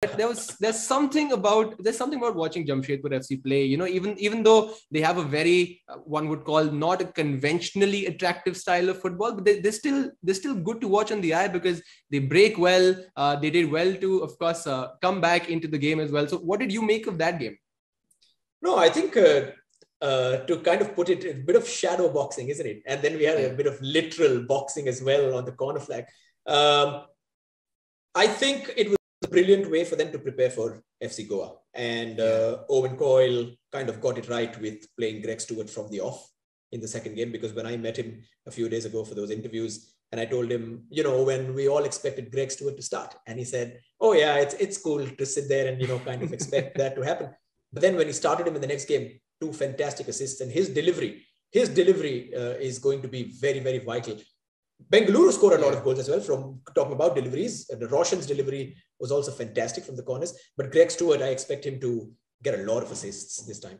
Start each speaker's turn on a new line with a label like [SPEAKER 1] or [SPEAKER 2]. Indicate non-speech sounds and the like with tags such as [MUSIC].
[SPEAKER 1] there was there's something about there's something about watching Jamshedpur FC play. You know, even even though they have a very uh, one would call not a conventionally attractive style of football, but they, they're still they're still good to watch on the eye because they break well. Uh, they did well to, of course, uh, come back into the game as well. So, what did you make of that game?
[SPEAKER 2] No, I think uh, uh, to kind of put it a bit of shadow boxing, isn't it? And then we had a bit of literal boxing as well on the corner flag. Um, I think it was a brilliant way for them to prepare for FC Goa. And uh, Owen Coyle kind of got it right with playing Greg Stewart from the off in the second game because when I met him a few days ago for those interviews, and I told him, you know, when we all expected Greg Stewart to start, and he said, "Oh yeah, it's it's cool to sit there and you know kind of expect that to happen." [LAUGHS] But then when he started him in the next game, two fantastic assists, and his delivery, his delivery uh, is going to be very very vital. Bengaluru scored a lot of goals as well from talking about deliveries. The Roshan's delivery was also fantastic from the corners. But Greg Stewart, I expect him to get a lot of assists this time.